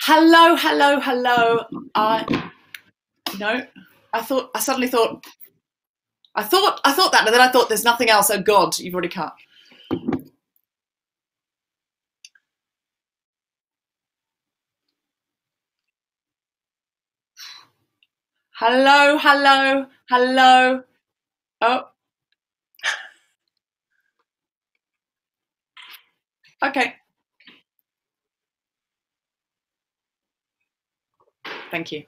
Hello, hello, hello. I no, I thought I suddenly thought I thought I thought that, and then I thought there's nothing else. Oh God, you've already cut. Hello, hello, hello. Oh. Okay. Thank you.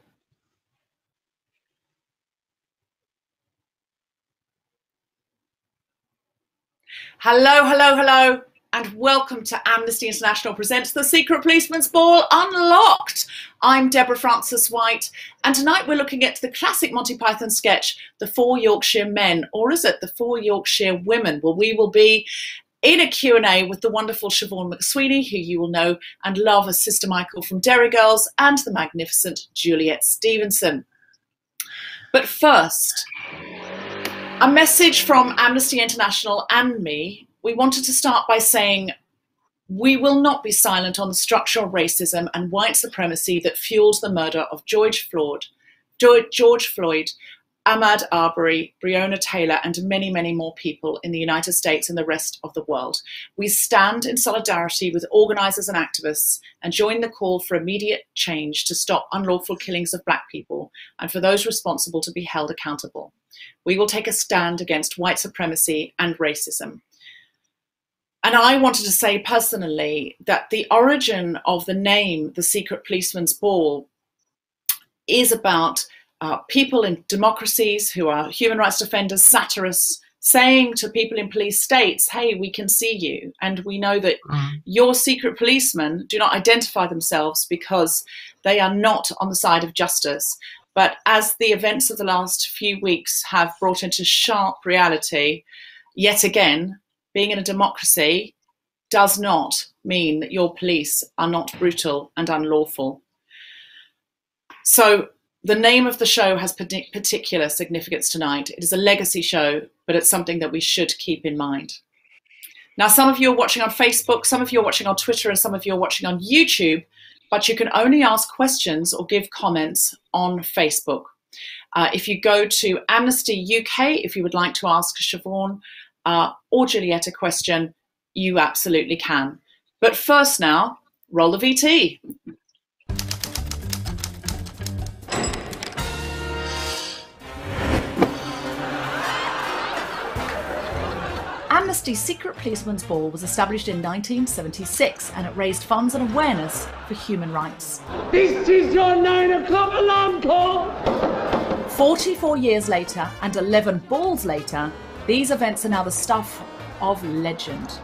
Hello, hello, hello, and welcome to Amnesty International presents The Secret Policeman's Ball Unlocked. I'm Deborah Frances-White, and tonight we're looking at the classic Monty Python sketch, The Four Yorkshire Men, or is it The Four Yorkshire Women? Well, we will be in a Q&A with the wonderful Siobhan McSweeney, who you will know and love as Sister Michael from Derry Girls, and the magnificent Juliet Stevenson. But first, a message from Amnesty International and me. We wanted to start by saying we will not be silent on the structural racism and white supremacy that fueled the murder of George Floyd, George Floyd Ahmaud Arbery, Breonna Taylor, and many, many more people in the United States and the rest of the world. We stand in solidarity with organisers and activists and join the call for immediate change to stop unlawful killings of Black people and for those responsible to be held accountable. We will take a stand against white supremacy and racism. And I wanted to say personally that the origin of the name, the Secret Policeman's Ball, is about uh, people in democracies who are human rights defenders, satirists, saying to people in police states, hey, we can see you. And we know that mm. your secret policemen do not identify themselves because they are not on the side of justice. But as the events of the last few weeks have brought into sharp reality, yet again, being in a democracy does not mean that your police are not brutal and unlawful. So the name of the show has particular significance tonight. It is a legacy show, but it's something that we should keep in mind. Now, some of you are watching on Facebook, some of you are watching on Twitter, and some of you are watching on YouTube, but you can only ask questions or give comments on Facebook. Uh, if you go to Amnesty UK, if you would like to ask Siobhan uh, or Juliet a question, you absolutely can. But first now, roll the VT. Amnesty's Secret Policeman's Ball was established in 1976 and it raised funds and awareness for human rights. This is your 9 o'clock alarm call! 44 years later and 11 balls later, these events are now the stuff of legend.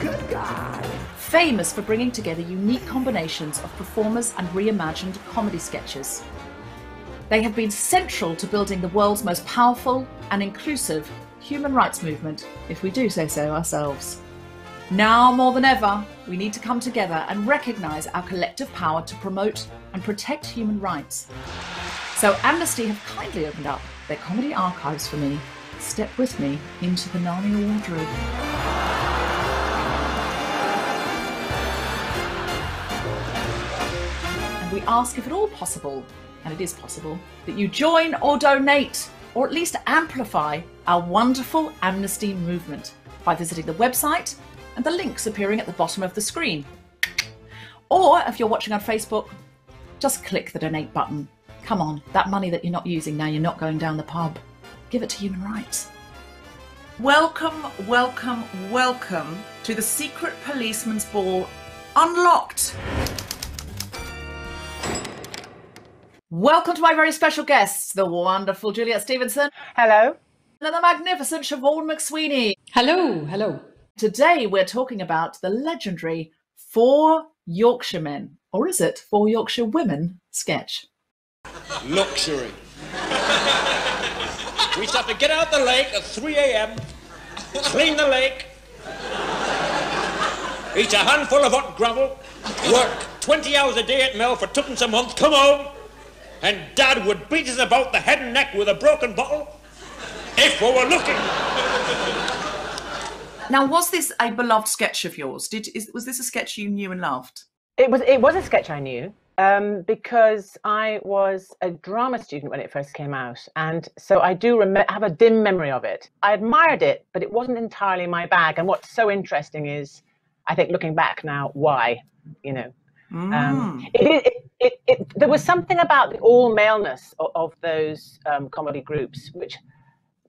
Good God! Famous for bringing together unique combinations of performers and reimagined comedy sketches. They have been central to building the world's most powerful and inclusive human rights movement, if we do say so ourselves. Now more than ever, we need to come together and recognise our collective power to promote and protect human rights. So Amnesty have kindly opened up their comedy archives for me. Step with me into the Narnia wardrobe. And we ask if at all possible, and it is possible, that you join or donate or at least amplify our wonderful amnesty movement by visiting the website and the links appearing at the bottom of the screen. Or if you're watching on Facebook, just click the donate button. Come on, that money that you're not using now, you're not going down the pub. Give it to human rights. Welcome, welcome, welcome to the Secret Policeman's Ball Unlocked. Welcome to my very special guests, the wonderful Juliet Stevenson. Hello. And the magnificent Siobhan McSweeney. Hello, hello. Today we're talking about the legendary Four Yorkshire Men, or is it Four Yorkshire Women sketch? Luxury. we used to have to get out the lake at 3 a.m., clean the lake, eat a handful of hot gravel, work 20 hours a day at mill for twopence a month, come home, and Dad would beat us about the head and neck with a broken bottle if we were looking. Now, was this a beloved sketch of yours? Did is, was this a sketch you knew and loved? It was it was a sketch I knew um, because I was a drama student when it first came out, and so I do rem- have a dim memory of it. I admired it, but it wasn't entirely my bag. And what's so interesting is, I think looking back now, why, you know, um, it, it, it, it, there was something about the all maleness of, of those um, comedy groups, which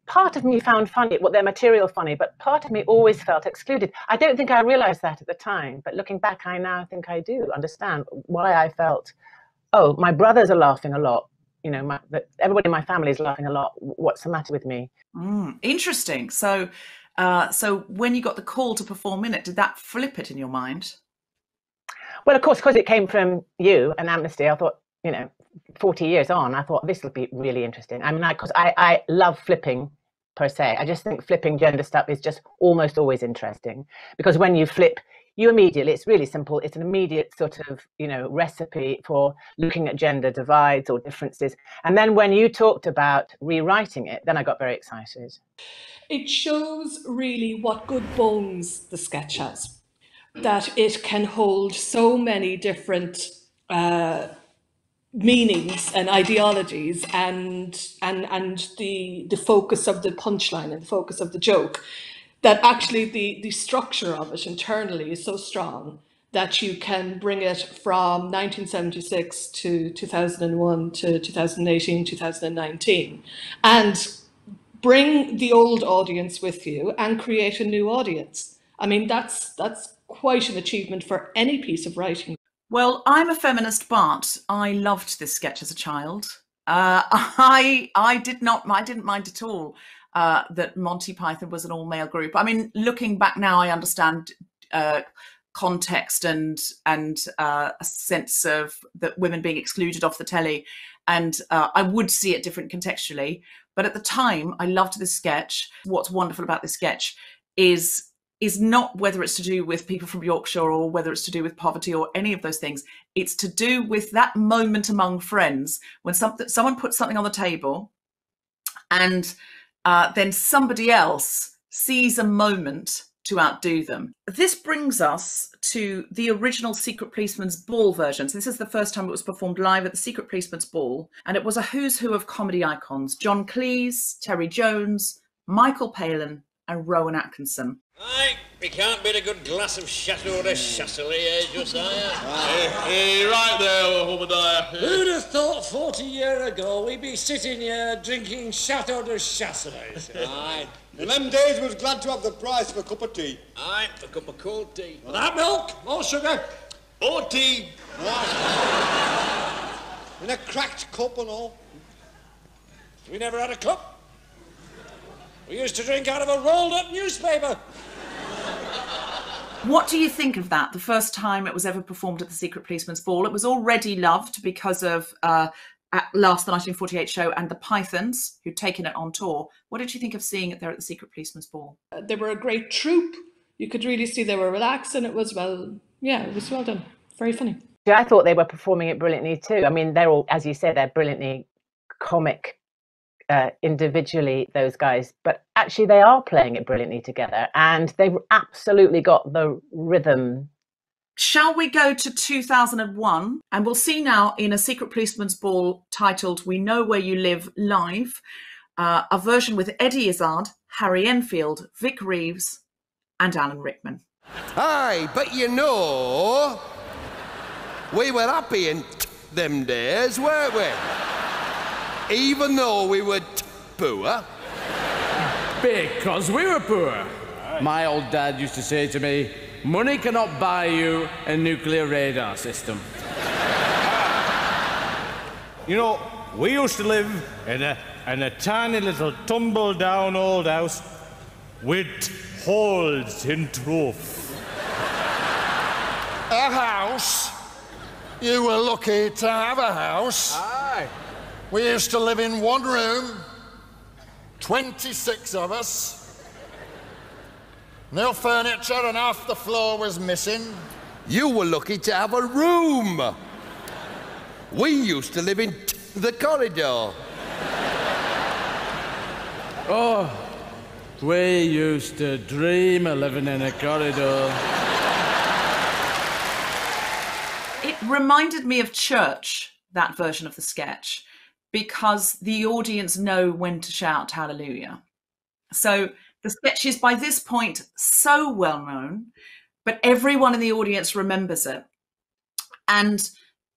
part of me found funny, what their material funny, but part of me always felt excluded. I don't think I realized that at the time, but looking back, I now think I do understand why I felt, oh, my brothers are laughing a lot. You know, my, everybody in my family is laughing a lot. What's the matter with me? Mm, interesting. So, uh, so when you got the call to perform in it, did that flip it in your mind? Well, of course, because it came from you and Amnesty, I thought, you know, 40 years on, I thought this will be really interesting. I mean, because I, I, I love flipping per se. I just think flipping gender stuff is just almost always interesting because when you flip, you immediately, it's really simple. It's an immediate sort of, you know, recipe for looking at gender divides or differences. And then when you talked about rewriting it, then I got very excited. It shows really what good bones the sketch has, that it can hold so many different uh, meanings and ideologies and and and the the focus of the punchline and the focus of the joke that actually the the structure of it internally is so strong that you can bring it from 1976 to 2001 to 2018 2019 and bring the old audience with you and create a new audience. I mean that's that's quite an achievement for any piece of writing well, I'm a feminist, but I loved this sketch as a child. Uh, I I did not I didn't mind at all uh, that Monty Python was an all male group. I mean, looking back now, I understand uh, context and and uh, a sense of that women being excluded off the telly, and uh, I would see it different contextually. But at the time, I loved this sketch. What's wonderful about this sketch is is not whether it's to do with people from Yorkshire or whether it's to do with poverty or any of those things. It's to do with that moment among friends when something someone puts something on the table, and uh, then somebody else sees a moment to outdo them. This brings us to the original Secret Policeman's Ball version. So this is the first time it was performed live at the Secret Policeman's Ball, and it was a who's who of comedy icons: John Cleese, Terry Jones, Michael Palin, and Rowan Atkinson. Aye, we can't beat a good glass of Chateau de Chasselas, eh, Josiah? Hey, right there, Obadiah. Who'd have thought 40 years ago we'd be sitting here drinking Chateau de Chasselas? Aye, In them days, we was glad to have the price for a cup of tea. aye, a cup of cold tea. That milk, more sugar. Or tea. In a cracked cup and all. We never had a cup. We used to drink out of a rolled up newspaper. What do you think of that? The first time it was ever performed at the Secret Policeman's Ball, it was already loved because of uh, at last the 1948 show and the Pythons, who'd taken it on tour. What did you think of seeing it there at the Secret Policeman's Ball? they were a great troupe. You could really see they were relaxed, and it was well, yeah, it was well done. Very funny. Yeah, I thought they were performing it brilliantly too. I mean, they're all, as you said, they're brilliantly comic uh, individually, those guys, but actually they are playing it brilliantly together, and they've absolutely got the rhythm. Shall we go to 2001? And we'll see now in a Secret Policeman's Ball titled We Know Where You Live live, uh, a version with Eddie Izzard, Harry Enfield, Vic Reeves, and Alan Rickman. Aye, but you know, we were happy in them days, weren't we? Even though we were poor. Because we were poor. My old dad used to say to me, money cannot buy you a nuclear radar system. You know, we used to live in a, in a tiny little tumble down old house with holes in roof. A house? You were lucky to have a house. Aye. We used to live in one room, 26 of us. No furniture and half the floor was missing. You were lucky to have a room. We used to live in the corridor. Oh, we used to dream of living in a corridor. It reminded me of church, that version of the sketch, because the audience know when to shout hallelujah. So the sketch is by this point so well known, but everyone in the audience remembers it. And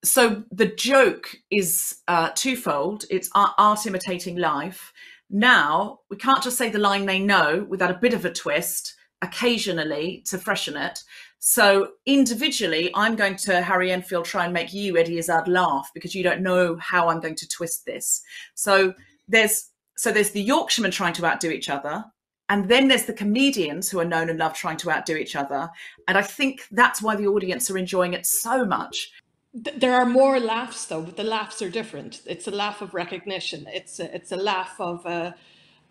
so the joke is uh, twofold it's art imitating life. Now, we can't just say the line they know without a bit of a twist occasionally to freshen it. So individually, I'm going to Harry Enfield try and make you, Eddie Izzard, laugh because you don't know how I'm going to twist this. So there's so there's the Yorkshiremen trying to outdo each other, and then there's the comedians who are known and loved trying to outdo each other. And I think that's why the audience are enjoying it so much. There are more laughs though, but the laughs are different. It's a laugh of recognition. It's a, it's a laugh of. Uh,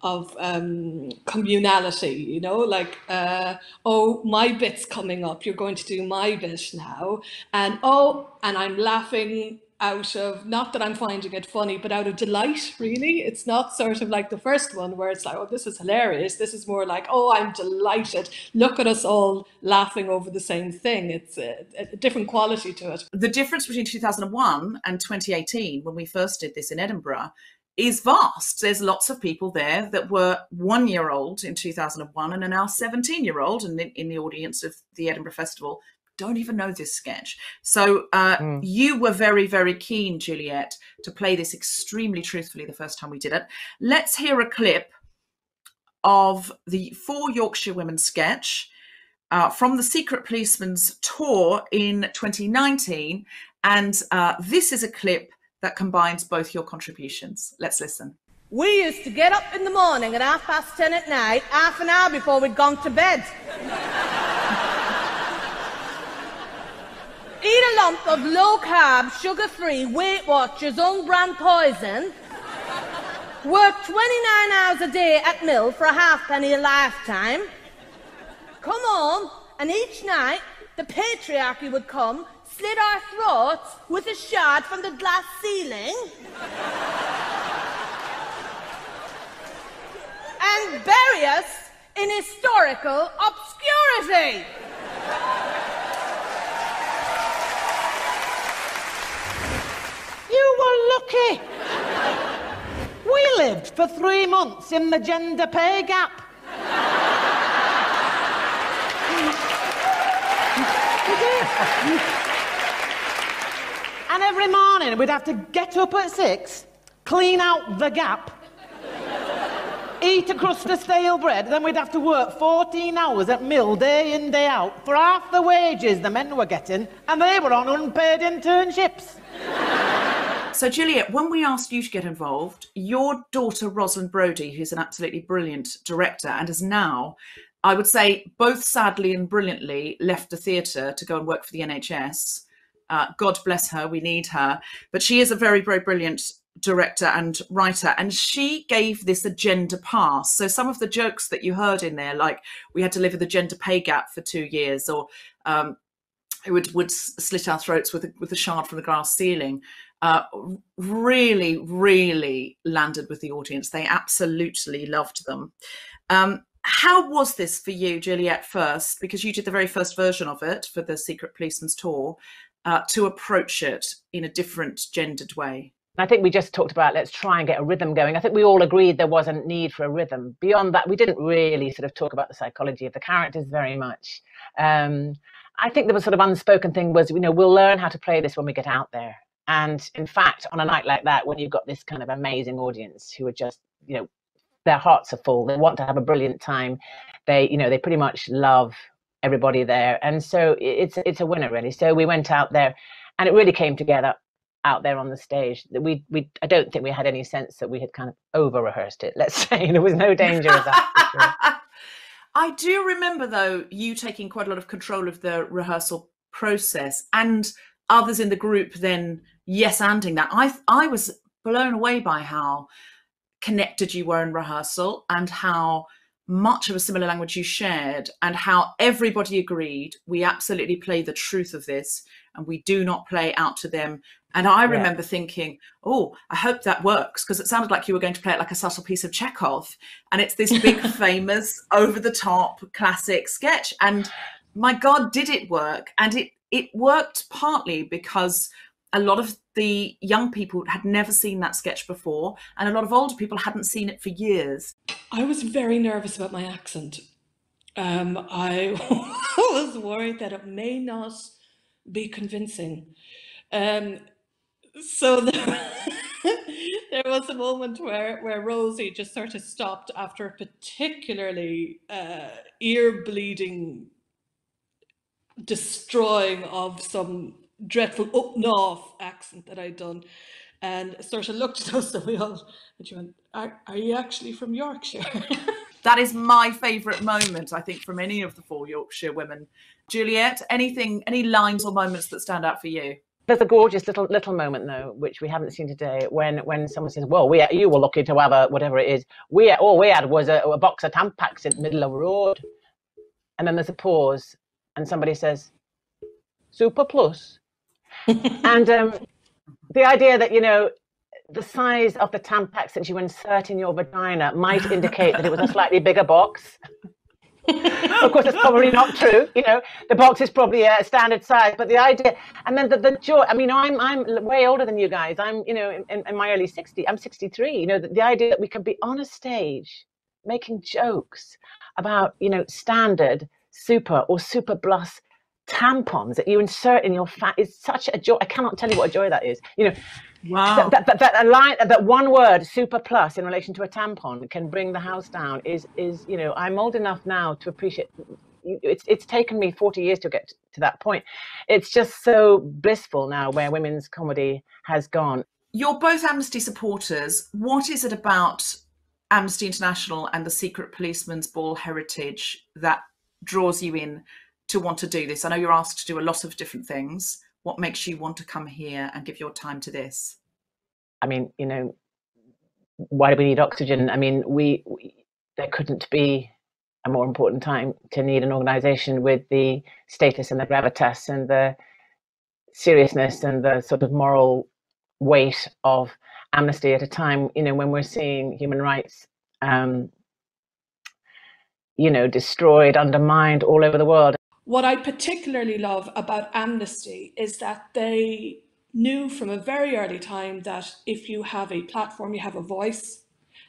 of um, communality, you know, like, uh, oh, my bit's coming up, you're going to do my bit now. And oh, and I'm laughing out of, not that I'm finding it funny, but out of delight, really. It's not sort of like the first one where it's like, oh, this is hilarious. This is more like, oh, I'm delighted. Look at us all laughing over the same thing. It's a, a different quality to it. The difference between 2001 and 2018, when we first did this in Edinburgh, is vast. There's lots of people there that were one year old in 2001 and are now 17 year old and in, in, the audience of the Edinburgh Festival don't even know this sketch. So uh, mm. you were very, very keen, Juliet, to play this extremely truthfully the first time we did it. Let's hear a clip of the Four Yorkshire Women sketch uh, from the Secret Policeman's tour in 2019. And uh, this is a clip that combines both your contributions. Let's listen. We used to get up in the morning at half past ten at night, half an hour before we'd gone to bed. Eat a lump of low carb, sugar free Weight Watchers own brand poison. Work 29 hours a day at mill for a halfpenny a lifetime. Come home, and each night the patriarchy would come slit our throats with a shard from the glass ceiling and bury us in historical obscurity. You were lucky. We lived for three months in the gender pay gap. And every morning we'd have to get up at six, clean out the gap, eat a crust of stale bread, then we'd have to work 14 hours at mill day in, day out. For half the wages the men were getting, and they were on unpaid internships. So, Juliet, when we asked you to get involved, your daughter Rosalind Brody, who's an absolutely brilliant director and has now, I would say, both sadly and brilliantly left the theatre to go and work for the NHS, uh, God bless her, we need her. But she is a very, very brilliant director and writer, and she gave this a gender pass. So some of the jokes that you heard in there, like we had to live with a gender pay gap for two years, or um, would would slit our throats with a, with a shard from the glass ceiling. Uh, really, really landed with the audience. They absolutely loved them. Um, how was this for you, Juliet, first? Because you did the very first version of it for the Secret Policeman's Tour uh, to approach it in a different gendered way? I think we just talked about let's try and get a rhythm going. I think we all agreed there was a need for a rhythm. Beyond that, we didn't really sort of talk about the psychology of the characters very much. Um, I think the sort of unspoken thing was, you know, we'll learn how to play this when we get out there. And in fact, on a night like that, when you've got this kind of amazing audience who are just, you know, their hearts are full, they want to have a brilliant time. They, you know, they pretty much love everybody there. And so it's it's a winner really. So we went out there, and it really came together out there on the stage. We we I don't think we had any sense that we had kind of over rehearsed it. Let's say there was no danger of that. I do remember though you taking quite a lot of control of the rehearsal process and others in the group then yes anding that. I I was blown away by how connected you were in rehearsal and how much of a similar language you shared and how everybody agreed we absolutely play the truth of this and we do not play out to them and i yeah. remember thinking oh i hope that works because it sounded like you were going to play it like a subtle piece of chekhov and it's this big famous over the top classic sketch and my God, did it work? And it it worked partly because a lot of the young people had never seen that sketch before, and a lot of older people hadn't seen it for years. I was very nervous about my accent. Um, I was worried that it may not be convincing. Um, so there, there was a moment where, where Rosie just sort of stopped after a particularly uh, ear bleeding destroying of some dreadful up north accent that I'd done and sort of looked at us and we all and she went, Are, are you actually from Yorkshire? That is my favourite moment, I think, from any of the four Yorkshire women. Juliet, anything, any lines or moments that stand out for you? There's a gorgeous little little moment though, which we haven't seen today, when when someone says, "Well, we you were lucky to have a whatever it is. We all we had was a, a box of Tampax in the middle of the road," and then there's a pause, and somebody says, "Super Plus," and um, the idea that you know the size of the Tampax that you insert in your vagina might indicate that it was a slightly bigger box. of course, that's probably not true. You know, the box is probably a standard size, but the idea, and then the, the joy. I mean, I'm I'm way older than you guys. I'm you know in, in my early 60s. I'm 63. You know, the, the idea that we can be on a stage making jokes about you know standard, super or super plus tampons that you insert in your fat is such a joy. I cannot tell you what a joy that is. You know, Wow. that, that, that, a line, uh, that one word, super plus, in relation to a tampon, can bring the house down. Is is you know, I'm old enough now to appreciate. It's it's taken me 40 years to get to that point. It's just so blissful now where women's comedy has gone. You're both Amnesty supporters. What is it about Amnesty International and the Secret Policeman's Ball heritage that draws you in to want to do this? I know you're asked to do a lot of different things. What makes you want to come here and give your time to this? I mean, you know, why do we need oxygen? I mean, we, we there couldn't be a more important time to need an organization with the status and the gravitas and the seriousness and the sort of moral weight of amnesty at a time, you know, when we're seeing human rights, um, you know, destroyed, undermined all over the world. What I particularly love about Amnesty is that they knew from a very early time that if you have a platform, you have a voice,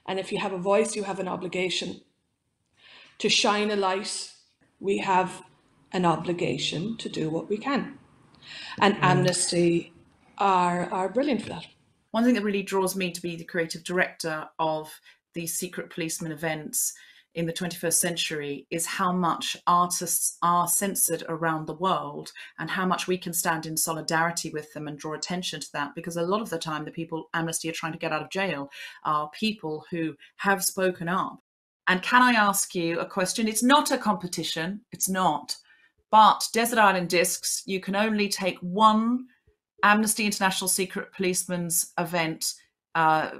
and if you have a voice, you have an obligation to shine a light. We have an obligation to do what we can. And mm. Amnesty are, are brilliant for that. One thing that really draws me to be the creative director of these secret policeman events in the 21st century is how much artists are censored around the world and how much we can stand in solidarity with them and draw attention to that because a lot of the time the people amnesty are trying to get out of jail are people who have spoken up. And can i ask you a question? It's not a competition it's not. But desert island discs you can only take one amnesty international secret policeman's event uh,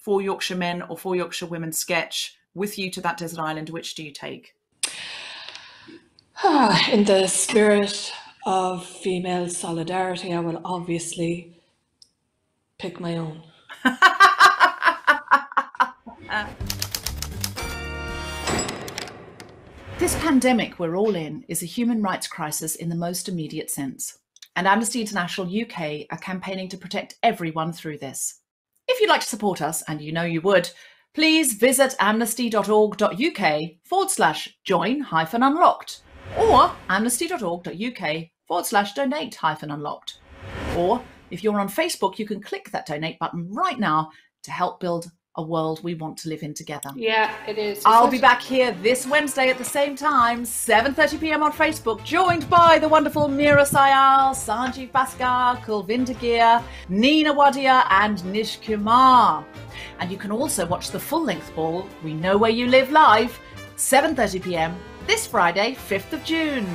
for yorkshire men or for yorkshire women sketch with you to that desert island, which do you take? In the spirit of female solidarity, I will obviously pick my own. this pandemic we're all in is a human rights crisis in the most immediate sense. And Amnesty International UK are campaigning to protect everyone through this. If you'd like to support us, and you know you would, please visit amnesty.org.uk forward slash join hyphen unlocked or amnesty.org.uk forward slash donate hyphen unlocked. Or if you're on Facebook, you can click that donate button right now to help build a world we want to live in together. Yeah, it is. I'll be back here this Wednesday at the same time, 7:30 p.m. on Facebook, joined by the wonderful Meera Syal, Sanjeev Bhaskar, Kulvinder Ghir, Nina Wadia, and Nish Kumar. And you can also watch the full-length ball We Know Where You Live live, 7:30 p.m. this Friday, 5th of June.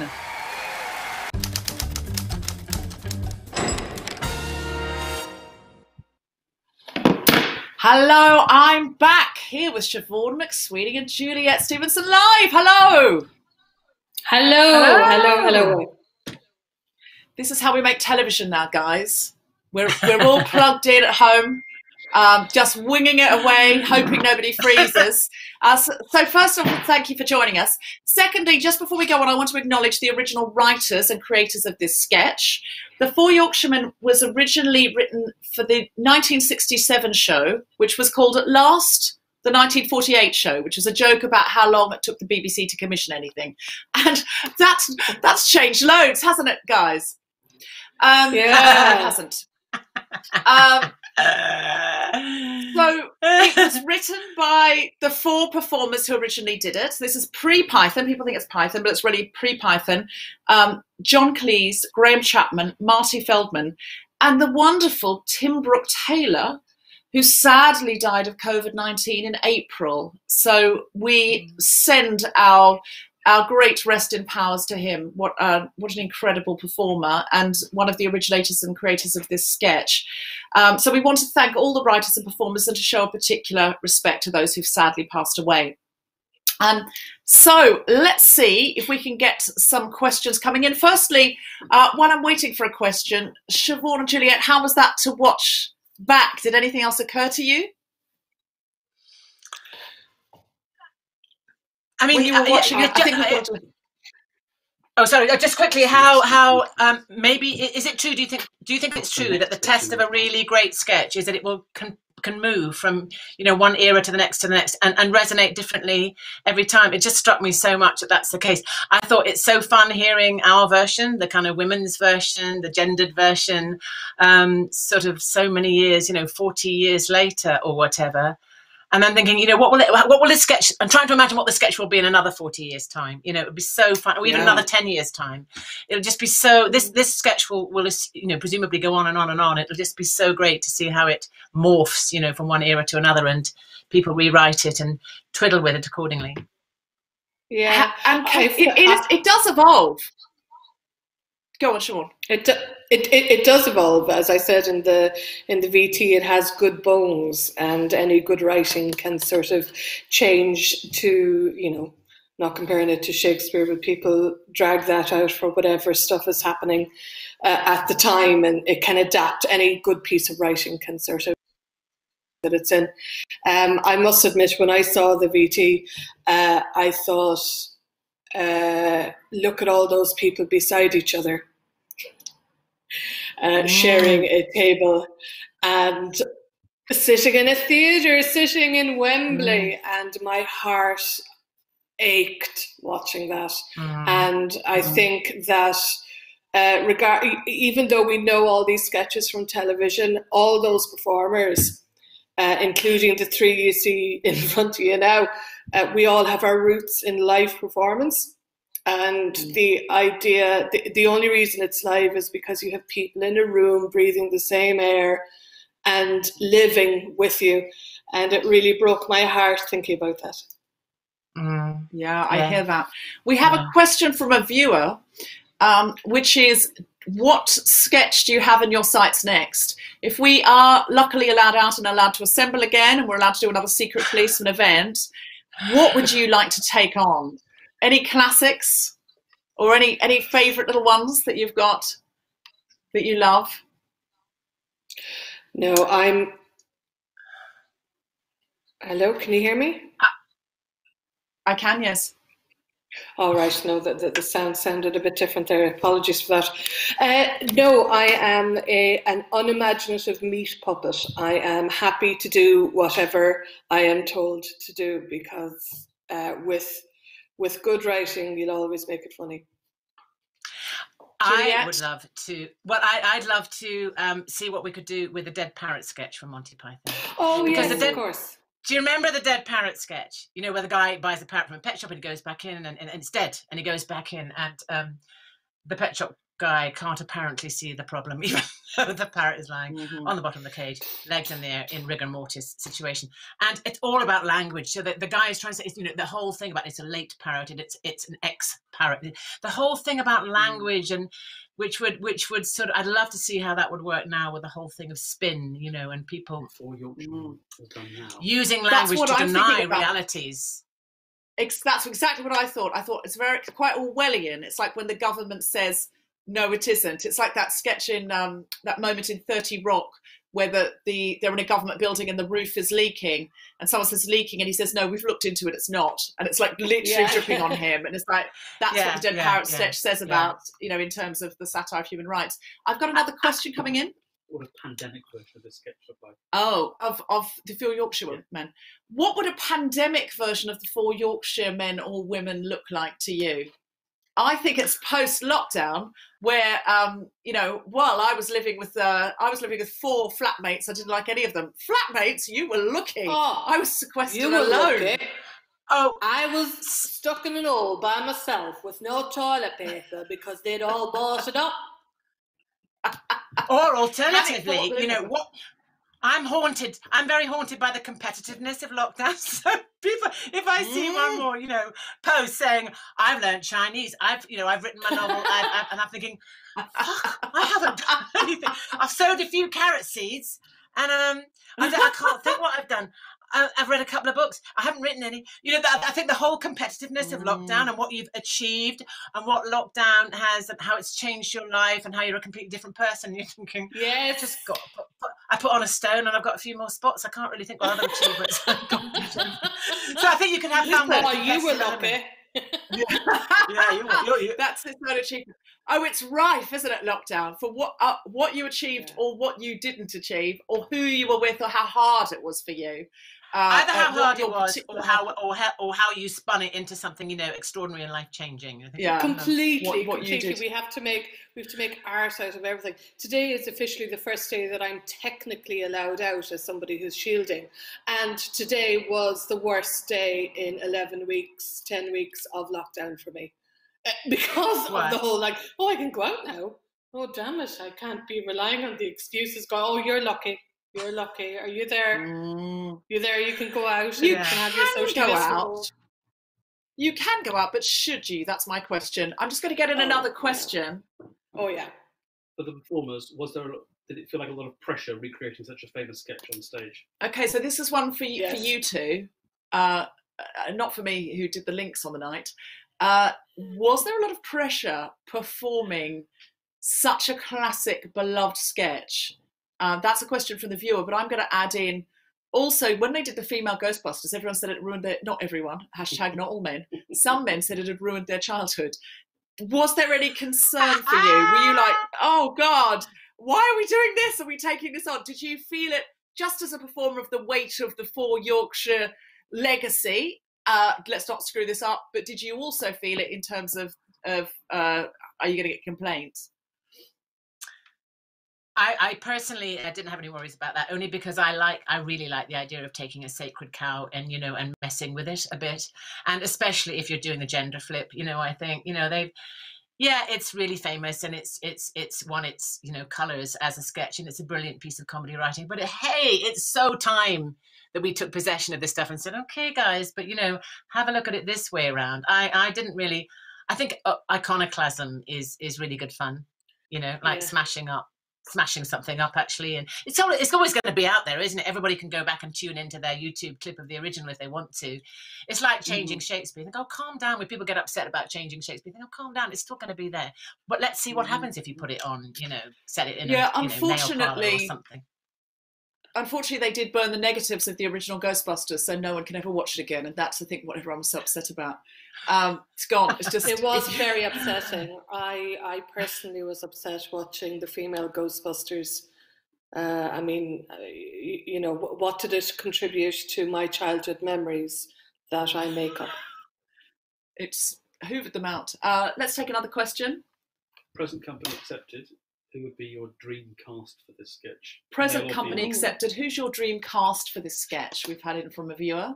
Hello, I'm back here with Siobhan McSweeney and Juliet Stevenson live. Hello. Hello. Hello. Hello. This is how we make television now, guys. We're we're all plugged in at home. Um, just winging it away, hoping nobody freezes. Uh, so, so, first of all, thank you for joining us. Secondly, just before we go on, I want to acknowledge the original writers and creators of this sketch. The Four Yorkshiremen was originally written for the 1967 show, which was called At Last, the 1948 show, which was a joke about how long it took the BBC to commission anything, and that's that's changed loads, hasn't it, guys? Um, Yeah. it hasn't. Um, so it was written by the four performers who originally did it. This is pre-Python. People think it's Python, but it's really pre-Python. Um, John Cleese, Graham Chapman, Marty Feldman, and the wonderful Tim Brooke Taylor, who sadly died of COVID 19 in April. So we send our our great rest in powers to him. What uh, what an incredible performer and one of the originators and creators of this sketch. Um, so we want to thank all the writers and performers and to show a particular respect to those who've sadly passed away. Um, so let's see if we can get some questions coming in. Firstly, uh, while I'm waiting for a question, Siobhan and Juliet, how was that to watch back? Did anything else occur to you? I mean, when you were uh, watching it, I think we've got to- Oh, sorry. uh, Just quickly, how how um, maybe is it true? Do you think do you think it's true that the test of a really great sketch is that it will can can move from you know one era to the next to the next and, and resonate differently every time? It just struck me so much that that's the case. I thought it's so fun hearing our version, the kind of women's version, the gendered version, um, sort of so many years, you know, forty years later or whatever and then thinking, you know, what will it, what will this sketch? I'm trying to imagine what the sketch will be in another 40 years' time. You know, it would be so fun, or even Yeah. another 10 years' time. It'll just be so. This this sketch will will you know presumably go on and on and on. It'll just be so great to see how it morphs, you know, from one era to another, and people rewrite it and twiddle with it accordingly. Yeah, and I've- it, it, is, it does evolve. Go on, Sean. It, do- it, it it does evolve, as I said in the in the VT. It has good bones, and any good writing can sort of change to you know, not comparing it to Shakespeare, but people drag that out for whatever stuff is happening uh, at the time, and it can adapt. Any good piece of writing can sort of that it's in. Um, I must admit, when I saw the VT, uh, I thought, uh, look at all those people beside each other, uh, sharing a table and sitting in a theatre, sitting in Wembley, and my heart ached watching that. And I think that. Uh, regard, even though we know all these sketches from television, all those performers uh, including the three you see in front of you now, uh, we all have our roots in live performance. And the idea, the, the only reason it's live is because you have people in a room breathing the same air and living with you. And it really broke my heart thinking about that. Yeah, I hear that. We have a question from a viewer, um, which is what sketch do you have in your sights next? If we are luckily allowed out and allowed to assemble again and we're allowed to do another secret policeman event, what would you like to take on? Any classics or any any favourite little ones that you've got that you love? No, I'm. Hello, can you hear me? I can, yes. All right, no, the, the, the sound sounded a bit different there. Apologies for that. Uh, no, I am a, an unimaginative meat puppet. I am happy to do whatever I am told to do because uh, with with good writing, you'll always make it funny. I would love to. Well, I, I'd love to um, see what we could do with a dead parrot sketch from Monty Python. Oh Because yes, dead- of course. Do you remember the dead parrot sketch? You know, where the guy buys a parrot from a pet shop and he goes back in and, and, and it's dead and he goes back in and um, the pet shop guy can't apparently see the problem even though the parrot is lying mm-hmm. on the bottom of the cage, legs in the air in rigor mortis situation. And it's all about language. So the, the guy is trying to say, you know, the whole thing about it's a late parrot and it's it's an ex parrot. The whole thing about mm. language and which would which would sort of I'd love to see how that would work now with the whole thing of spin, you know, and people mm. using language to I'm deny realities. Ex- that's exactly what I thought. I thought it's very quite Orwellian. It's like when the government says no, it isn't. It's like that sketch in um, that moment in Thirty Rock where the, the they're in a government building and the roof is leaking, and someone says leaking, and he says, "No, we've looked into it, it's not," and it's like literally Yeah. dripping on him, and it's like that's Yeah, what the Dead yeah, Parrot yeah, sketch says yeah. about you know in terms of the satire of human rights. I've got another question coming in. What a pandemic version of this sketch look like? Oh, of, of the four Yorkshire men. What would a pandemic version of the four Yorkshire men or women look like to you? I think it's post lockdown where, um, you know, while I was living with, uh, I was living with four flatmates. I didn't like any of them. Flatmates, you were looking. Oh, I was sequestered You were alone. lucky. Oh, I was stuck in an hole by myself with no toilet paper because they'd all bought it up. Or alternatively, you know what? I'm haunted. I'm very haunted by the competitiveness of lockdown. So if, if I see Mm. one more, you know, post saying I've learned Chinese, I've you know I've written my novel, I've, I've, and I'm thinking, fuck, I haven't done anything. I've sowed a few carrot seeds, and um, I, I can't think what I've done. I, I've read a couple of books. I haven't written any. You know, that, I think the whole competitiveness of lockdown and what you've achieved and what lockdown has and how it's changed your life and how you're a completely different person. You're thinking, Yeah, I've just got. Put, put, I put on a stone and I've got a few more spots. I can't really think what other achievements. I've got. so I think you can have fun. Oh, you were lucky. element. Yeah, you, were- you, you, That's own achievement. Oh, it's rife, isn't it? Lockdown for what uh, what you achieved or what you didn't achieve, or who you were with, or how hard it was for you. Uh, Either uh, how what hard it was, or how, or how, or how you spun it into something you know extraordinary and life changing. Yeah. completely, what- what you completely. did. We have to make we have to make art out of everything. Today is officially the first day that I'm technically allowed out as somebody who's shielding, and today was the worst day in eleven weeks, ten weeks of lockdown for me, Uh, because Why? of the whole like, oh, I can go out now. Oh, damn it! I can't be relying on the excuses. Go, oh, you're lucky. You're lucky. Are you there? Mm. You there? You can go out. You and can have your social go distance. out. You can go out, but should you? That's my question. I'm just going to get in Oh, another yeah. question. Oh yeah. For the performers, was there? A, did it feel like a lot of pressure recreating such a famous sketch on stage? Okay, so this is one for you for you two, uh, uh, not for me who did the links on the night. Uh, was there a lot of pressure performing such a classic, beloved sketch? Uh, that's a question from the viewer, but I'm going to add in. Also, when they did the female Ghostbusters, everyone said it ruined their. Not everyone. Hashtag not all men. Some men said it had ruined their childhood. Was there any concern for you? Were you like, oh God, why are we doing this? Are we taking this on? Did you feel it just as a performer of the weight of the four Yorkshire legacy? Uh, let's not screw this up. But did you also feel it in terms of of uh, are you going to get complaints? I, I personally uh, didn't have any worries about that, only because I like, I really like the idea of taking a sacred cow and you know and messing with it a bit, and especially if you're doing the gender flip. You know, I think you know they've, yeah, it's really famous and it's it's it's won its you know colors as a sketch and it's a brilliant piece of comedy writing. But uh, hey, it's so time that we took possession of this stuff and said, okay, guys, but you know, have a look at it this way around. I I didn't really, I think uh, iconoclasm is is really good fun. You know, like Yeah. smashing up smashing something up actually and it's always, it's always going to be out there isn't it? Everybody can go back and tune into their youtube clip of the original if they want to. It's like changing shakespeare. They go calm down. When people get upset about changing shakespeare they go calm down it's still going to be there. But let's see what Mhm. happens if you put it on you know set it in Yeah, a you know, nail or unfortunately, something. Unfortunately, they did burn the negatives of the original Ghostbusters, so no one can ever watch it again, and that's I think what everyone was so upset about. Um, it's gone. It's just It was very upsetting. I I personally was upset watching the female Ghostbusters. Uh, I mean, uh, you, you know, what did it contribute to my childhood memories that I make up? it's hoovered them out. Uh, let's take another question. Present company accepted. Who would be your dream cast for this sketch? Present Male company female? accepted. Who's your dream cast for this sketch? We've had it from a viewer.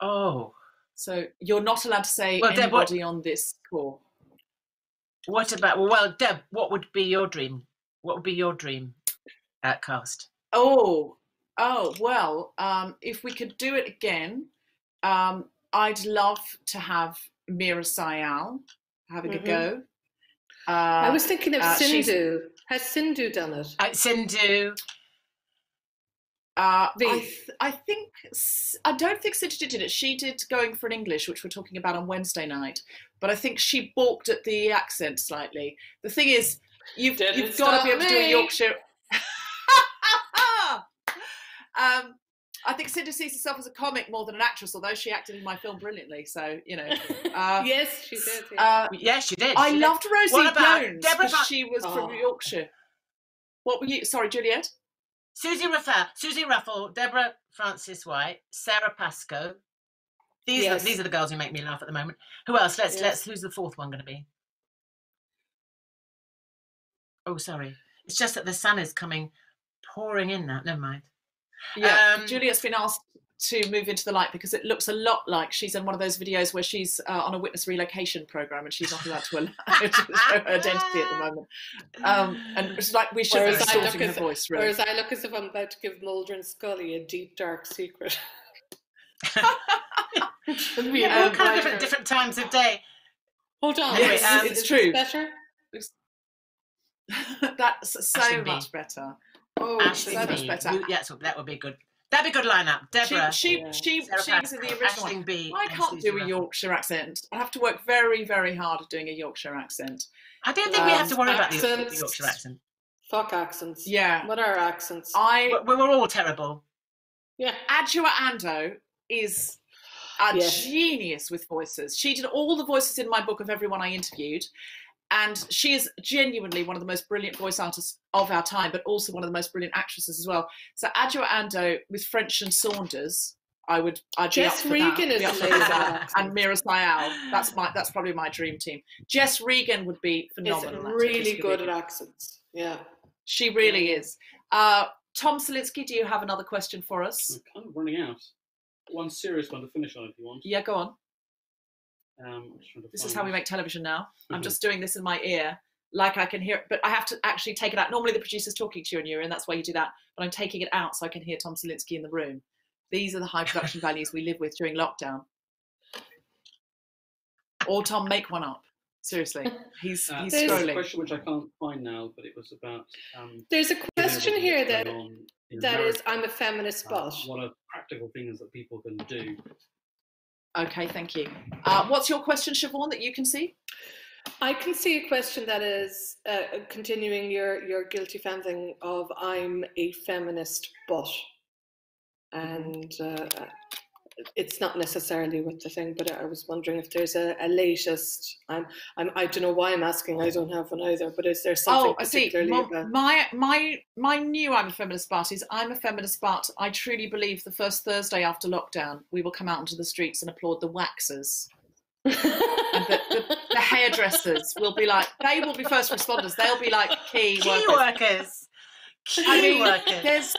oh So you're not allowed to say Well, Deb, what- anybody on this call. what about well deb what would be your dream what would be your dream uh, cast Oh, oh well. Um, if we could do it again, um, I'd love to have Meera Syal having Mhm. a go. Uh, I was thinking of uh, Sindhu. Has Sindhu done it? uh, sindhu Uh, I, V. th- I think I don't think Cindy did it. She did going for an English, which we're talking about on Wednesday night. But I think she balked at the accent slightly. The thing is, you've you've got to be able to do a. Yorkshire. Um, I think Cindy sees herself as a comic more than an actress, although she acted in my film brilliantly. So you know. Uh, yes, she did. Yeah. Uh, yes, she did. I she did. loved Rosie Jones Deborah because Van- she was Oh. from Yorkshire. What were you? Sorry, Juliet. Susie Ruffell, Susie Ruffell, Deborah Frances White, Sarah Pascoe. These Yes. are these are the girls who make me laugh at the moment. Who else? Let's Yes. let's. Who's the fourth one going to be? Oh, sorry. It's just that the sun is coming pouring in now. Never mind. Yeah, Um, Juliet's been asked to move into the light because it looks a lot like she's in one of those videos where she's uh, on a witness relocation program and she's not allowed to allow to show her identity at the moment. Um, and it's like we should be Whereas I, look her as, voice. Really. whereas I look as if I'm about to give Mulder and Scully a deep, dark secret. It'd Yeah, a all kind of nightmare. different, different times of day. Hold on. Yes, is- um, it's this true. Better? That's so Aisling Bea. much better. Oh, Aisling so much better. Yeah, so that would be good. That'd be a good lineup. Deborah. She, she, she, she was in the original. Aisling. Bea. I can't do a Yorkshire accent. I have to work very, very hard at doing a Yorkshire accent. I don't think we have to Um, worry about the, the. Yorkshire accent. Fuck accents. Yeah, What are accents? I We we were all terrible. yeah. Adjoa Andoh is a Yes. genius with voices. She did all the voices in my book of everyone I interviewed. And she is genuinely one of the most brilliant voice artists of our time, but also one of the most brilliant actresses as well. So Adjoa Andoh with French and Saunders, I would I'd be Jess up for Regan that. is Be amazing that. and Meera Syal. That's my that's probably my dream team. Jess Regan would be phenomenal. at really Jessica good at accents. Yeah. She really is. Uh, Tom Salinsky, do you have another question for us? I'm kind of running out. One serious one to finish on, if you want. Yeah, go on. Um, I'm just trying to This is how we make television now. I'm Mhm. just doing this in my ear, like I can hear it, but I have to actually take it out. Normally, the producer's talking to you in your ear, and that's why you do that. But I'm taking it out so I can hear Tom Salinsky in the room. These are the high production values we live with during lockdown. Or Tom, make one up. Seriously, he's Uh, he's There's- there's a scrolling. question which I can't find now, but it was about. Um, There's a question here what's that going on in that is, I'm a feminist Uh, but. what are practical things that people can do? Okay, thank you. Uh, what's your question, Siobhan, that you can see? I can see a question that is uh, continuing your your guilty fan thing of I'm a feminist, but, and uh, it's not necessarily with the thing. But I was wondering if there's a, a latest. I'm I'm I don't know why I'm asking. I don't have one either. But is there oh, something Oh, I see. particularly My, about? my my my new I'm a feminist but is I'm a feminist but I truly believe the first Thursday after lockdown we will come out into the streets and applaud the waxers. and the, the, the hairdressers will be like they will be first responders. They'll be like key, Key workers. workers. Key I mean, workers. there's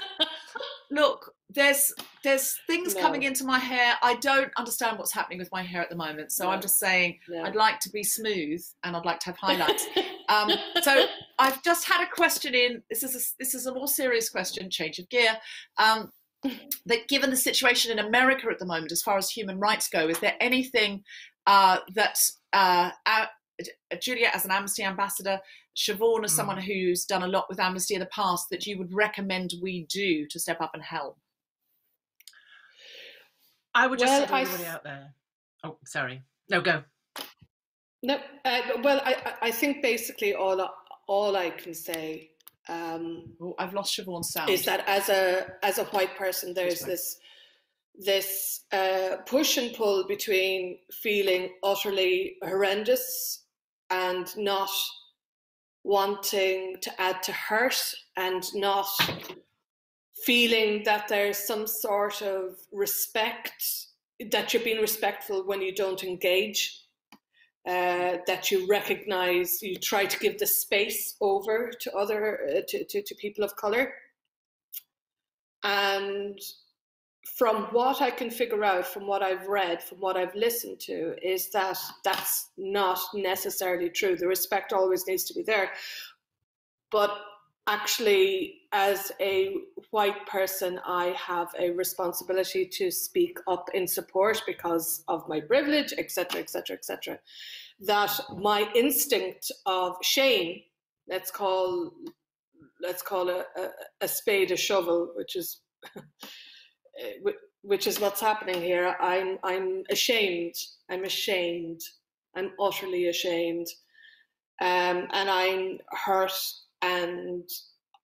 look, there's there's things No. coming into my hair. I don't understand what's happening with my hair at the moment. So I'm just saying No. I'd like to be smooth and I'd like to have highlights. Um, so I've just had a question in. This is a, this is a more serious question. Change of gear. Um, that given the situation in America at the moment, as far as human rights go, is there anything uh, that uh, uh, Julia, as an Amnesty ambassador, Siobhan, as someone who's done a lot with Amnesty in the past, that you would recommend we do to step up and help? I would just Well, say to everybody th- out there. Oh, sorry. No, go. No, uh, well, I, I I think basically all I- all I can say um, Oh, I've lost Siobhan's sound. is that as a as a white person, there's this this uh, push and pull between feeling utterly horrendous and not wanting to add to hurt and not feeling that there's some sort of respect that you're being respectful when you don't engage uh, that you recognize you try to give the space over to other uh, to, to, to people of color. And from what i can figure out from what i've read from what i've listened to is that that's not necessarily true. The respect always needs to be there. But actually as a white person i have a responsibility to speak up in support because of my privilege etc etc etc that my instinct of shame let's call let's call a, a, a spade a shovel which is which is what's happening here. I'm i'm ashamed. I'm ashamed. I'm utterly ashamed. Um, and i'm hurt and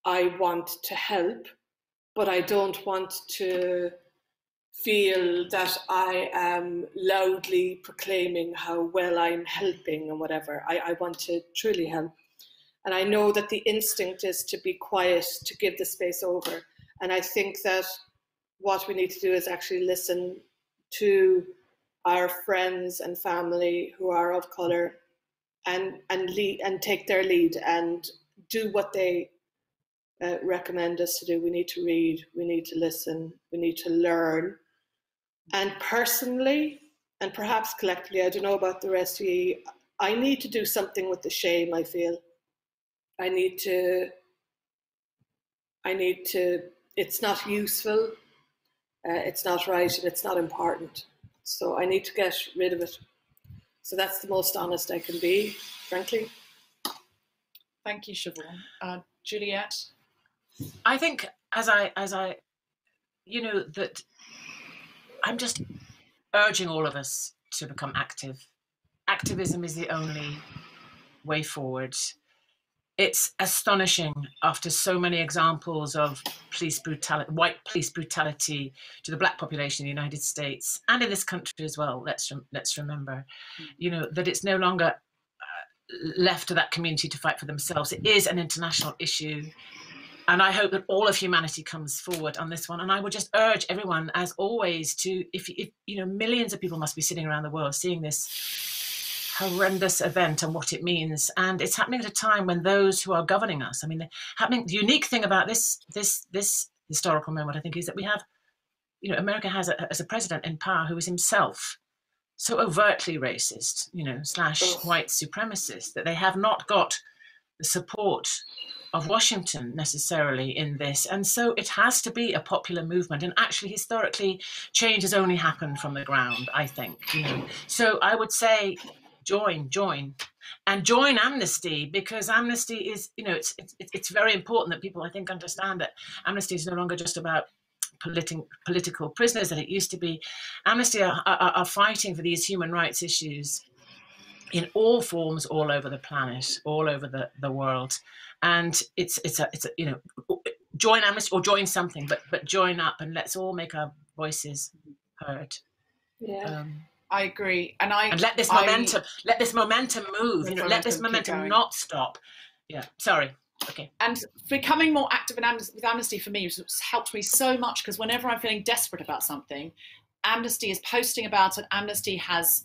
I want to help. but I don't want to feel that I am loudly proclaiming how well I'm helping and whatever. I, I want to truly help. And I know that the instinct is to be quiet, to give the space over. And I think that what we need to do is actually listen to our friends and family who are of color and and lead and take their lead and do what they uh, recommend us to do. We need to read, we need to listen, we need to learn. And personally, and perhaps collectively, I don't know about the rest of you, I need to do something with the shame I feel. I need to, I need to, it's not useful, uh, it's not right, and it's not important. So I need to get rid of it. So that's the most honest I can be, frankly. Thank you, Siobhan. Uh, Juliet? I think as I as I you know that I'm just urging all of us to become active. Activism is the only way forward. It's astonishing after so many examples of police brutality, white police brutality to the black population in the United States and in this country as well. Let's let's remember, you know, that it's no longer uh, left to that community to fight for themselves. It is an international issue and I hope that all of humanity comes forward on this one. And I would just urge everyone, as always, to if, if you know millions of people must be sitting around the world seeing this horrendous event and what it means, and it's happening at a time when those who are governing us, I mean, happening. The unique thing about this this this historical moment, I think, is that we have, you know, America has a, as a president in power who is himself so overtly racist, you know, slash white supremacist that they have not got the support of Washington necessarily in this. And so it has to be a popular movement. And actually, historically, change has only happened from the ground, I think. You know? So I would say join, join. And join Amnesty because Amnesty is, you know, it's, it's it's very important that people, I think, understand that Amnesty is no longer just about politi- political prisoners that it used to be. Amnesty are, are, are fighting for these human rights issues in all forms all over the planet, all over the, the world. And it's it's a it's a you know join Amnesty or join something, but but join up and let's all make our voices heard. Yeah. Um, I agree, and I and let this I- momentum let this momentum move. You know, let this momentum keep momentum going. not stop. Yeah. Sorry. Okay. and becoming more active in Amnesty, with Amnesty for me has helped me so much because whenever I'm feeling desperate about something, Amnesty is posting about it. Amnesty has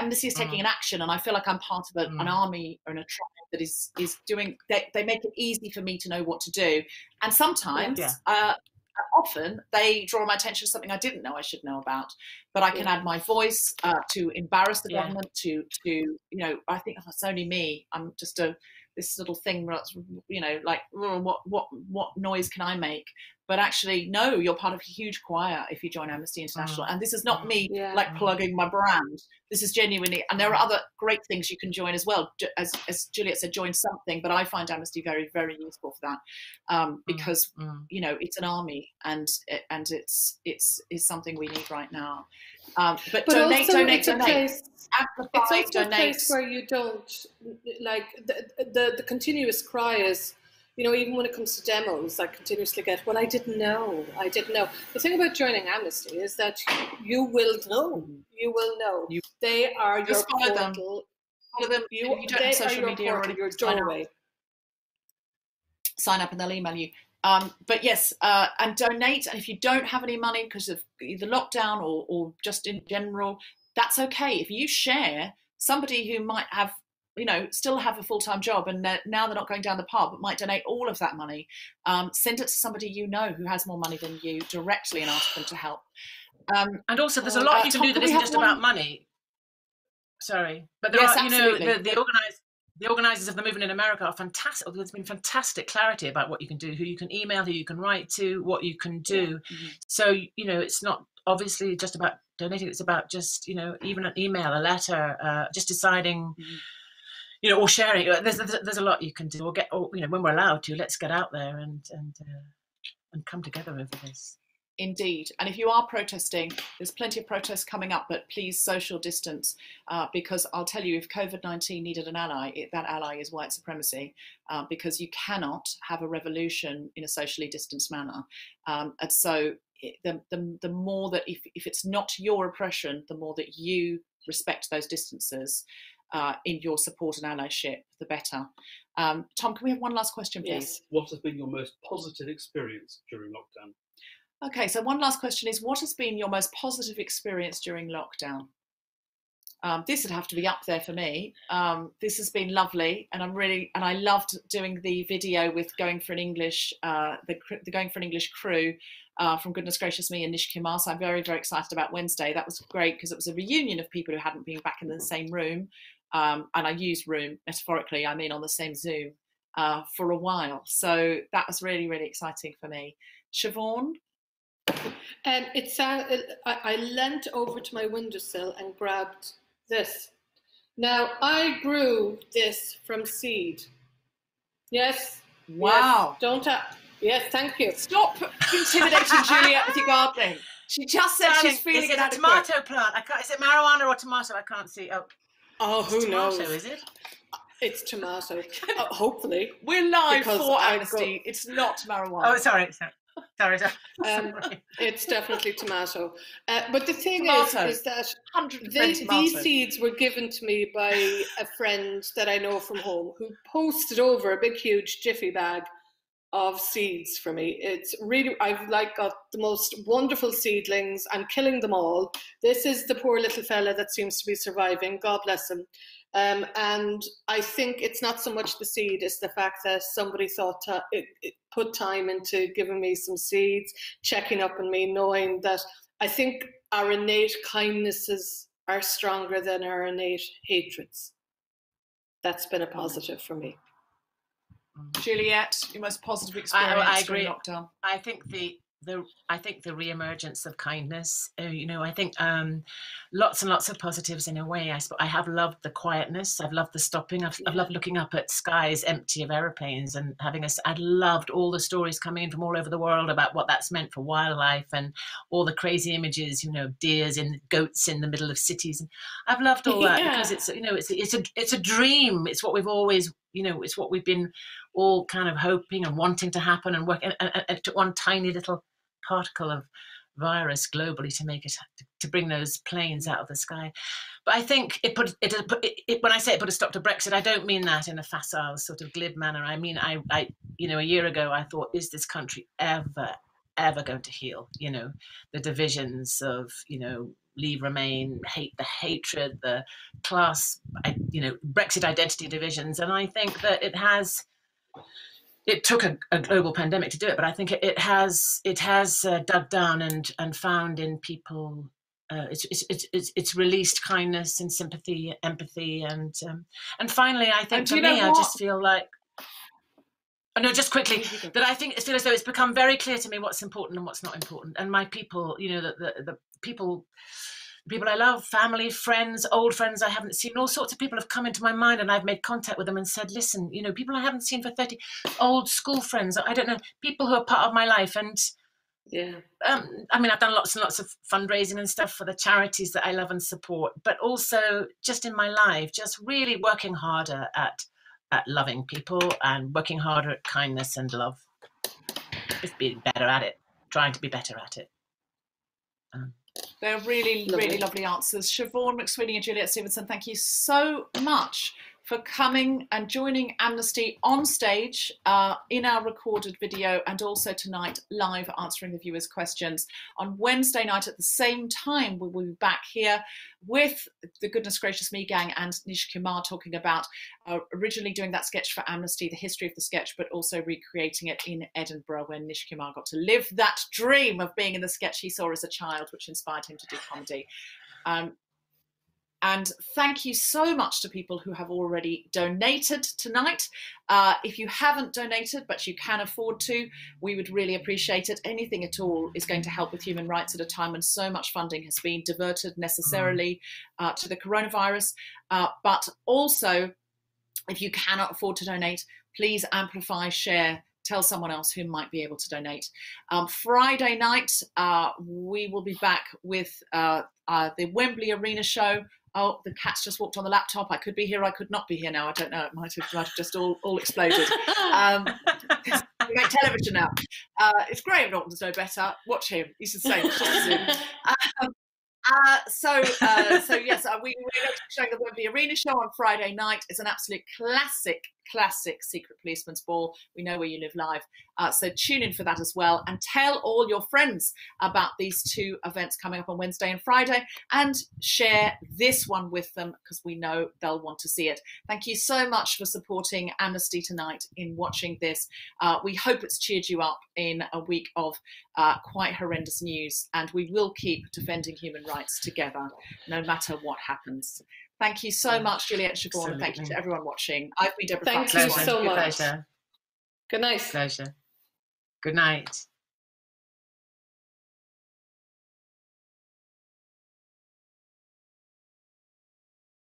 Amnesty is taking Mm. an action, and I feel like I'm part of a, an army or a tribe that is is doing. They, they make it easy for me to know what to do, and sometimes. Yeah. Uh, Often they draw my attention to something I didn't know I should know about, but I can Yeah. add my voice uh, to embarrass the Yeah. government. To to you know, I think oh, it's only me. I'm just a this little thing that's you know like "Oh, what what what noise can i make but actually no you're part of a huge choir if you join amnesty international. And this is not me Yeah. like plugging my brand. This is genuinely and there are other great things you can join as well. As, as juliet said join something but i find amnesty very very useful for that um, because Mm. you know it's an army and and it's it's is something we need right now. Um, but, But donate also donate it's a donate. place- amplify It's also a place where you don't like the, the the continuous cry is, you know, even when it comes to demos, I continuously get, well, I didn't know, I didn't know. The thing about joining Amnesty is that you will know, you will know. You- they are your Just follow them. Follow them. You, you don't have social your media portal, already, your sign up. doorway. sign up and they'll email you. Um, but yes, uh, and donate. And if you don't have any money because of either lockdown or, or just in general, that's okay. If you share somebody who might have, you know, still have a full time job and they're, now they're not going down the pub, but might donate all of that money, um, send it to somebody you know who has more money than you directly and ask them to help. Um, And also, there's a lot uh, you can Tom, do that isn't just one- about money. Sorry, but there Yes, are, you know, the, the. The organisers of the movement in America are fantastic. There's been fantastic clarity about what you can do, who you can email, who you can write to, what you can do. So you know, it's not obviously just about donating. It's about just you know, even an email, a letter, uh, just deciding, you know, or sharing. There's, there's there's a lot you can do. Or get, or you know, when we're allowed to, let's get out there and and uh, and come together over this. Indeed. And if you are protesting, there's plenty of protests coming up, but please social distance uh, because I'll tell you, if COVID 19 needed an ally, it, that ally is white supremacy uh, because you cannot have a revolution in a socially distanced manner. Um, and so the, the, the more that, if, if it's not your oppression, the more that you respect those distances uh, in your support and allyship, the better. Um, Tom, can we have one last question, please? Yes. What has been your most positive experience during lockdown? Okay, so one last question is what has been your most positive experience during lockdown? Um, this would have to be up there for me. Um, this has been lovely, and I'm really and I loved doing the video with going for an English, uh, the, the going for an English crew uh, from Goodness Gracious Me and Nish Kumar. So I'm very very excited about Wednesday. That was great because it was a reunion of people who hadn't been back in the same room, um, and I use room metaphorically. I mean on the same Zoom uh, for a while. So that was really really exciting for me. Siobhan, and it sounded, I, I leant over to my windowsill and grabbed this. Now, I grew this from seed. Yes. Wow. Yes, don't. Uh, yes, thank you. Stop intimidating Juliet with your gardening. She just said Darling, she's feeling is it a tomato plant? I can't, is it marijuana or tomato? I can't see. Oh, Oh, who it's tomato, knows? is it? It's tomato. uh, hopefully. We're live for I amnesty. got- It's not marijuana. Oh, sorry. Sorry. Sorry. sorry. Um, it's definitely tomato. Uh, but the thing Tomato. is, is that they, these seeds were given to me by a friend that I know from home who posted over a big, huge jiffy bag of seeds for me. It's really, I've like got the most wonderful seedlings. I'm killing them all. This is the poor little fella that seems to be surviving. God bless him. Um, and I think it's not so much the seed, it's the fact that somebody thought to, it, it put time into giving me some seeds, checking up on me, knowing that I think our innate kindnesses are stronger than our innate hatreds. That's been a positive for me. Juliet, your most positive I, experience I during agree. lockdown. I think the the I think the reemergence of kindness. Uh, you know, I think um, lots and lots of positives in a way. I I have loved the quietness. I've loved the stopping. I've, I've loved looking up at skies empty of aeroplanes and having us. I'd loved all the stories coming in from all over the world about what that's meant for wildlife and all the crazy images. You know, deers and goats in the middle of cities. And I've loved all that because it's you know it's it's a it's a dream. It's what we've always you know it's what we've been all kind of hoping and wanting to happen and work and, and, and it one tiny little particle of virus globally to make it to bring those planes out of the sky. But i think it put it, it, it, it when i say it put a stop to brexit i don't mean that in a facile sort of glib manner. I mean i i you know a year ago i thought is this country ever ever going to heal? You know the divisions of you know leave remain hate the hatred the class you know brexit identity divisions and i think that it has it took a, a global pandemic to do it, but I think it, it has it has uh, dug down and and found in people. Uh, it's, it's it's it's released kindness and sympathy, empathy, and um, and finally, I think And for me, I just feel like. Oh, no, just quickly that I think I feel as though it's become very clear to me what's important and what's not important, and my people, you know, the the, the people people I love, family, friends, old friends I haven't seen, all sorts of people have come into my mind and I've made contact with them and said, listen, you know, people I haven't seen for 30, old school friends, I don't know, people who are part of my life. And Yeah. um, I mean, I've done lots and lots of fundraising and stuff for the charities that I love and support, but also just in my life, just really working harder at at loving people and working harder at kindness and love. Just being better at it, trying to be better at it. Um, They're really, Lovely. really lovely answers. Siobhan McSweeney and Juliet Stevenson, thank you so much for coming and joining Amnesty on stage uh, in our recorded video and also tonight live answering the viewers' questions. On Wednesday night at the same time, we will be back here with the Goodness Gracious Me gang and Nish Kumar talking about uh, originally doing that sketch for Amnesty, the history of the sketch, but also recreating it in Edinburgh when Nish Kumar got to live that dream of being in the sketch he saw as a child, which inspired him to do comedy. Um, and thank you so much to people who have already donated tonight. Uh, if you haven't donated, but you can afford to, we would really appreciate it. Anything at all is going to help with human rights at a time when so much funding has been diverted necessarily uh, to the coronavirus. Uh, but also, if you cannot afford to donate, please amplify, share tell someone else who might be able to donate. Um, Friday night, uh, we will be back with uh, uh, the Wembley Arena show. Oh, the cat's just walked on the laptop. I could be here, I could not be here now. I don't know. It might have, might have just all, all exploded. Um, we make television now. Uh, if Graham Norton's no better, watch him. He's the same. Um, uh, so, uh, so yes, uh, we, we're going to be showing the Wembley Arena show on Friday night. It's an absolute classic, classic Secret Policeman's Ball. We know where you live live. Uh, so tune in for that as well and tell all your friends about these two events coming up on Wednesday and Friday and share this one with them because we know they'll want to see it. Thank you so much for supporting Amnesty tonight in watching this. Uh, we hope it's cheered you up in a week of uh, quite horrendous news and we will keep defending human rights together no matter what happens. Thank you so much, Juliet Siobhan, and thank you to everyone watching. I've been Deborah Thank Frances you White. so much. pleasure. Good night. Pleasure. Good night.